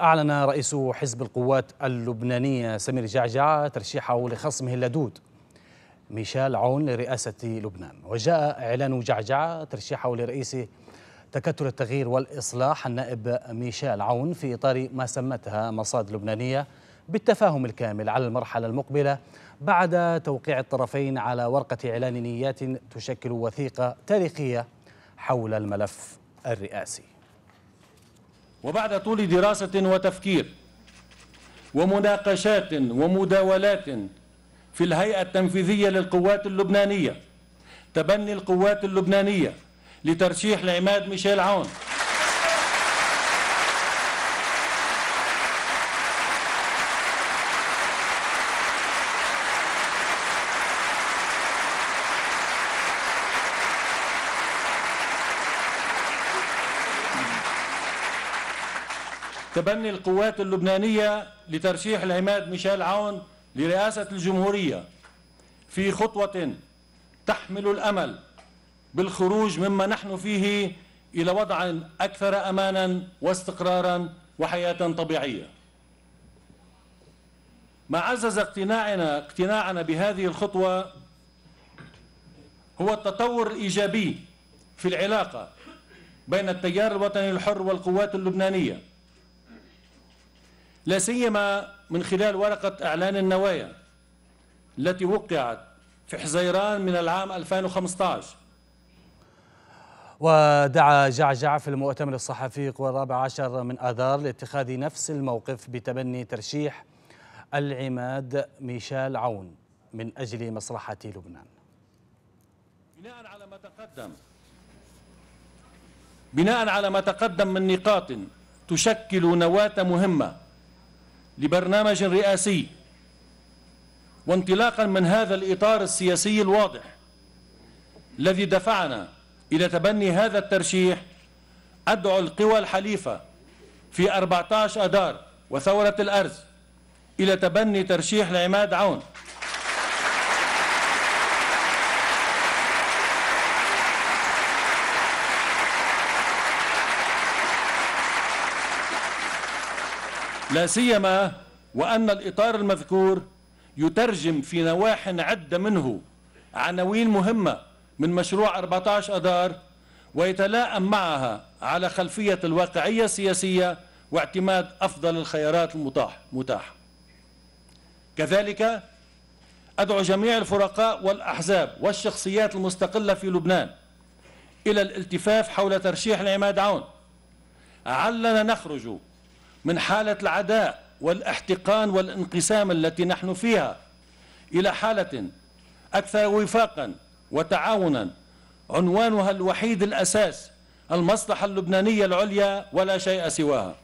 أعلن رئيس حزب القوات اللبنانية سمير جعجع ترشيحه لخصمه اللدود. ميشيل عون لرئاسة لبنان. وجاء إعلان جعجع ترشيحه لرئيس تكتل التغيير والإصلاح النائب ميشيل عون في إطار ما سمتها مصاد لبنانية بالتفاهم الكامل على المرحلة المقبلة بعد توقيع الطرفين على ورقة إعلان نيات تشكل وثيقة تاريخية حول الملف الرئاسي. وبعد طول دراسة وتفكير ومناقشات ومداولات في الهيئة التنفيذية للقوات اللبنانية تبني القوات اللبنانية لترشيح العماد ميشيل عون. تبني القوات اللبنانية لترشيح العماد ميشيل عون لرئاسة الجمهورية في خطوة تحمل الأمل بالخروج مما نحن فيه إلى وضع أكثر أمانا واستقرارا وحياة طبيعية. ما عزز اقتناعنا اقتناعنا بهذه الخطوة هو التطور الإيجابي في العلاقة بين التيار الوطني الحر والقوات اللبنانية. لا سيما من خلال ورقة إعلان النوايا التي وقعت في حزيران من العام 2015 ودعا جعجع في المؤتمر الصحفي الرابع عشر من آذار لاتخاذ نفس الموقف بتبني ترشيح العماد ميشيل عون من أجل مصلحة لبنان. بناء على ما تقدم بناء على ما تقدم من نقاط تشكل نواة مهمة لبرنامج رئاسي وانطلاقا من هذا الإطار السياسي الواضح الذي دفعنا إلى تبني هذا الترشيح أدعو القوى الحليفة في 14 أدار وثورة الأرز إلى تبني ترشيح العماد عون. لا سيما وأن الإطار المذكور يترجم في نواح عدة منه عناوين مهمة من مشروع 14 أدار ويتلائم معها على خلفية الواقعية السياسية واعتماد أفضل الخيارات المتاح متاحة كذلك أدعو جميع الفرقاء والأحزاب والشخصيات المستقلة في لبنان إلى الالتفاف حول ترشيح العماد عون. علنا نخرج من حالة العداء والاحتقان والانقسام التي نحن فيها إلى حالة أكثر وفاقا وتعاونا عنوانها الوحيد الأساس المصلحة اللبنانية العليا ولا شيء سواها.